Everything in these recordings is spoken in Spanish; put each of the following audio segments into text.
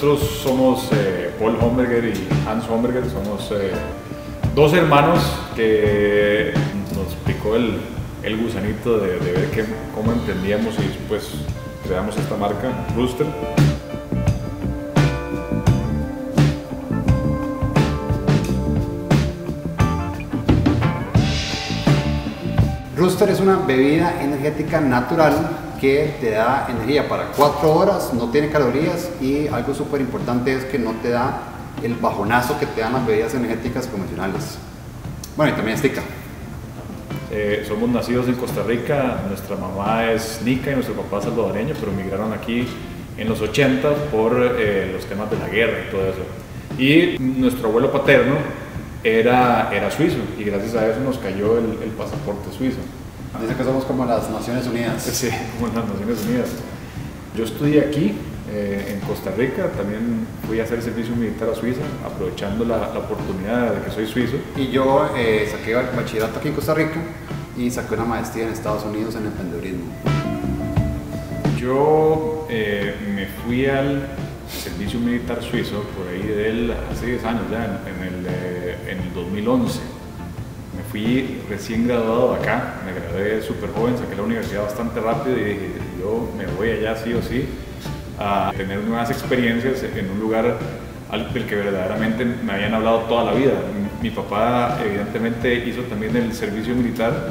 nosotros somos eh, Paul Homberger y Hans Homberger, somos eh, dos hermanos que nos picó el, el gusanito de, ver qué, cómo entendíamos y después creamos esta marca, Rooster. Rooster es una bebida energética natural que te da energía para 4 horas, no tiene calorías y algo súper importante es que no te da el bajonazo que te dan las bebidas energéticas convencionales. Bueno, y también es tica. Eh, somos nacidos en Costa Rica, nuestra mamá es nica y nuestro papá es salvadoreño, pero migraron aquí en los 80 por eh, los temas de la guerra y todo eso. Y nuestro abuelo paterno era, era suizo y gracias a eso nos cayó el, el pasaporte suizo. Dice que somos como las Naciones Unidas. Sí, como las Naciones Unidas. Yo estudié aquí, eh, en Costa Rica, también fui a hacer servicio militar a Suiza, aprovechando la, la oportunidad de que soy suizo. Y yo eh, saqué bachillerato aquí en Costa Rica y saqué una maestría en Estados Unidos en emprendedurismo. Yo eh, me fui al servicio militar suizo, por ahí de él, hace 10 años ya, en, en el, eh, en el 2011. Me fui recién graduado acá, me gradué súper joven, saqué la universidad bastante rápido y dije, yo me voy allá sí o sí a tener nuevas experiencias en un lugar del que verdaderamente me habían hablado toda la vida. Mi papá evidentemente hizo también el servicio militar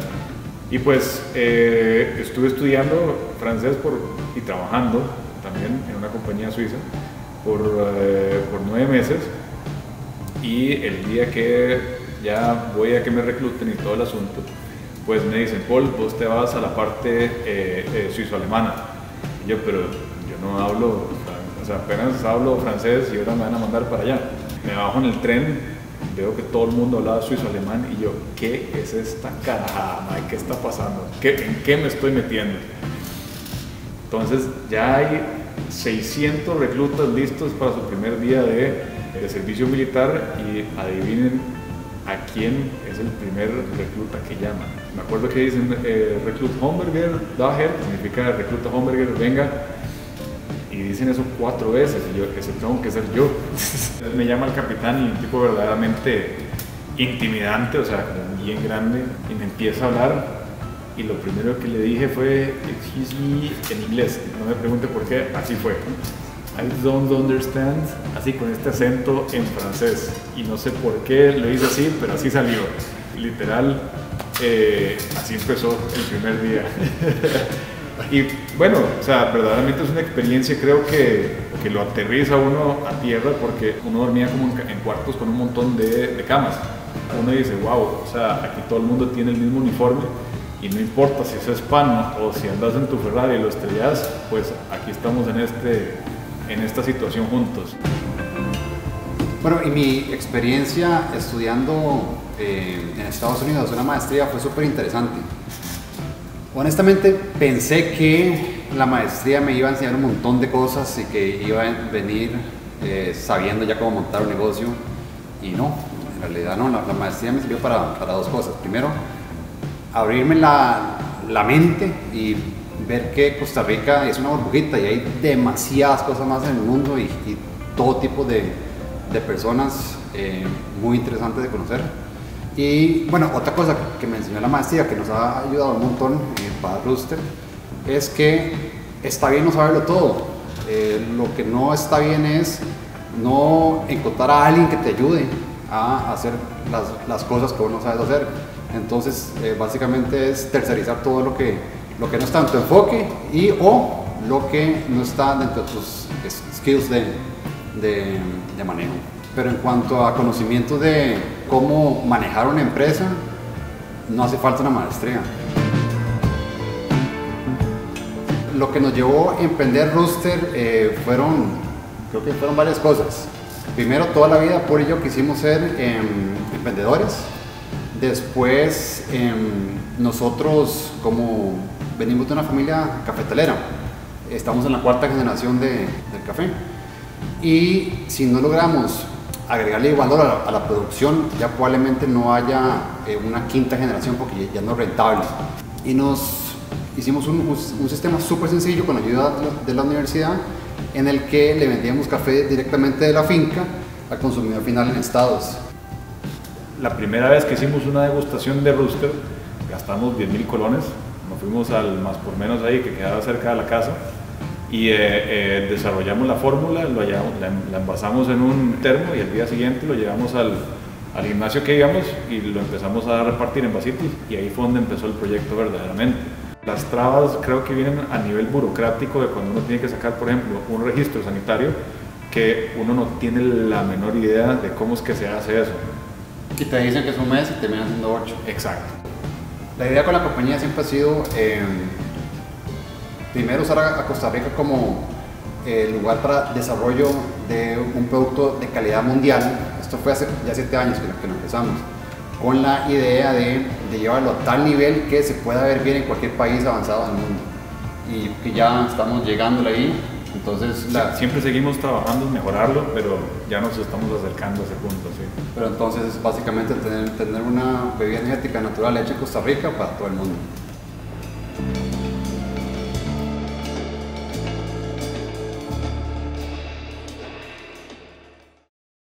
y pues eh, estuve estudiando francés por, y trabajando también en una compañía suiza por, eh, por nueve meses y el día que ya voy a que me recluten y todo el asunto, pues me dicen, Paul, vos te vas a la parte eh, eh, suizo-alemana. Y yo, pero yo no hablo, o sea, apenas hablo francés y ahora me van a mandar para allá. Me bajo en el tren, veo que todo el mundo hablaba suizo-alemán y yo, ¿qué es esta carajada? ¿Qué está pasando? ¿Qué, ¿En qué me estoy metiendo? Entonces ya hay 600 reclutas listos para su primer día de, de servicio militar y adivinen a quién es el primer recluta que llaman. Me acuerdo que dicen eh, reclut Homburger, daher, significa recluta Homburger, venga. Y dicen eso cuatro veces y yo, ese tengo que ser yo. me llama el capitán y un tipo verdaderamente intimidante, o sea, bien grande, y me empieza a hablar y lo primero que le dije fue, excuse me, en inglés, no me pregunte por qué, así fue. I don't understand, así con este acento en francés. Y no sé por qué lo hice así, pero así salió. Literal, eh, así empezó el primer día. y bueno, o sea, verdaderamente es una experiencia, creo que, que lo aterriza uno a tierra porque uno dormía como en, cuartos con un montón de, camas. Uno dice, wow, o sea, aquí todo el mundo tiene el mismo uniforme y no importa si es hispano o si andas en tu Ferrari y lo estrellas, pues aquí estamos en, este, en esta situación juntos. Bueno, y mi experiencia estudiando eh, en Estados Unidos una maestría fue súper interesante. Honestamente pensé que la maestría me iba a enseñar un montón de cosas y que iba a venir eh, sabiendo ya cómo montar un negocio y no, en realidad no, la, la maestría me sirvió para, para, dos cosas. Primero, abrirme la, la mente y ver que Costa Rica es una burbujita y hay demasiadas cosas más en el mundo y, todo tipo de, de personas eh, muy interesantes de conocer. Y bueno, otra cosa que me enseñó la maestría que nos ha ayudado un montón eh, para Rooster es que está bien no saberlo todo. Eh, lo que no está bien es no encontrar a alguien que te ayude a hacer las, las cosas que vos no sabes hacer. Entonces, eh, básicamente es tercerizar todo lo que, lo que no está en tu enfoque y o lo que no está dentro de tus skills de, de, manejo. Pero en cuanto a conocimiento de cómo manejar una empresa, no hace falta una maestría. Lo que nos llevó a emprender Rooster eh, fueron, creo que fueron varias cosas. Primero, toda la vida por ello quisimos ser eh, emprendedores. Después, eh, nosotros como venimos de una familia cafetalera, estamos en la cuarta generación de, del café. Y si no logramos agregarle valor a la, a la producción, ya probablemente no haya eh, una quinta generación porque ya no es rentable. Y nos hicimos un, un sistema súper sencillo con la ayuda de la, de la universidad en el que le vendíamos café directamente de la finca al consumidor final en estados. La primera vez que hicimos una degustación de Rooster, gastamos 10 mil colones, nos fuimos al más por menos ahí que quedaba cerca de la casa y eh, eh, desarrollamos la fórmula, la, la, envasamos en un termo y el día siguiente lo llevamos al, al gimnasio que íbamos y lo empezamos a repartir en vasitos y ahí fue donde empezó el proyecto verdaderamente. Las trabas creo que vienen a nivel burocrático de cuando uno tiene que sacar, por ejemplo, un registro sanitario que uno no tiene la menor idea de cómo es que se hace eso. Y te dicen que es un mes y terminan siendo ocho. Exacto. La idea con la compañía siempre ha sido eh, primero usar a, Costa Rica como eh, lugar para desarrollo de un producto de calidad mundial. Esto fue hace ya siete años que, lo empezamos, con la idea de, de, llevarlo a tal nivel que se pueda ver bien en cualquier país avanzado del mundo. Y que ya estamos llegando ahí. Entonces, siempre seguimos trabajando en mejorarlo, pero ya nos estamos acercando a ese punto. Sí. Pero entonces es básicamente tener, tener una bebida energética natural hecha en Costa Rica para todo el mundo.